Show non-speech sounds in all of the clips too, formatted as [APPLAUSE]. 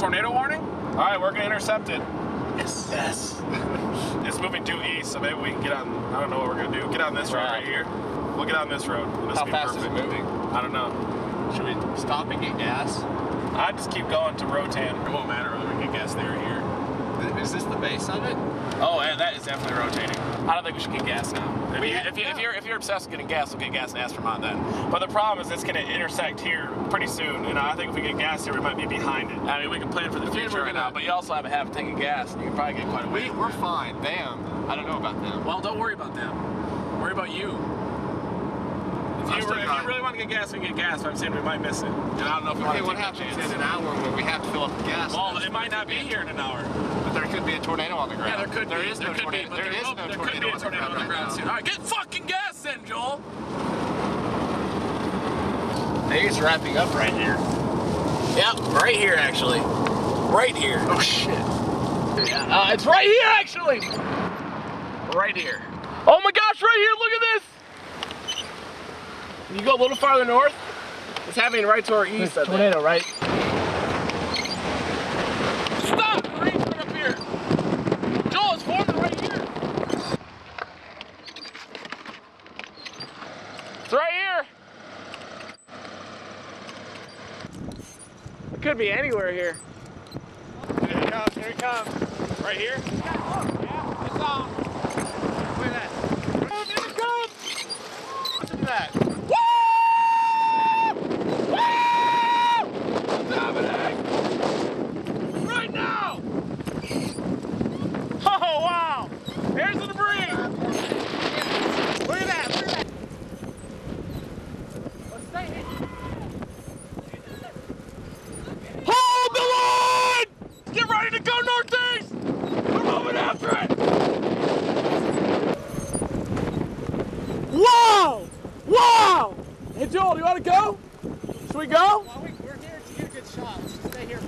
tornado warning? All right, we're gonna intercept it. Yes. Yes. [LAUGHS] it's moving due east, so maybe we can get on. I don't know what we're gonna do. Get on this road Right. right here. We'll get on this road. This How will fast perfect. is it moving? I don't know. Should we stop and get gas? I just keep going to Rotan. It won't matter whether we get gas there or here. Is this the base of it? Oh, yeah, that is definitely rotating. I don't think we should get gas now. If, We you, if, you, no. if, you're, if you're obsessed with getting gas, we'll get gas in Aspermont then. But the problem is it's going to intersect here pretty soon. You know, I think if we get gas here, we might be behind it. I mean, we can plan for the But then future right now, but you also have a half a tank of gas, and you can probably get quite a We, we're fine. Them. I don't know about them. Well, don't worry about them. Worry about you. If you, still re- if you really want to get gas, we can get gas, but I'm saying we might miss it. And I don't know if we Okay, want what to take happens in an hour when we have to fill up the gas? Well, it might not be here in an hour. But there could be a tornado on the ground. Yeah, there could There be. is there no could tornado. Be, but there is no there tornado, could be a tornado on the ground right soon. All right, get fucking gas then, Joel. Maybe it's wrapping up right here. Yep, right here actually. Right here. Oh shit. Yeah, uh, it's right here actually. Right here. Oh my gosh, right here, look at this. You go a little farther north, it's happening right to our east. I think. tornado, right? Stop! The rain's right up here. Joel, it's forming right here. It's right here. It could be anywhere here. Here it comes, here it comes. Right here? Yeah, it's on. Look at that. Oh, there it comes! Listen to that. Woo! Woo! What's happening? Right now! Oh, wow! Here's the debris! Look at that, look at that! Let's stay here. Hold the line! Get ready to go northeast! We're moving after it! Wow! Wow! Hey Joel, do you want to go? Should we go? We're here to get a good shot. Let's just stay here.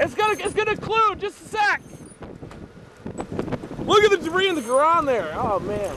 It's gonna it's gonna clue just a sec. Look at the debris in the ground there. Oh man.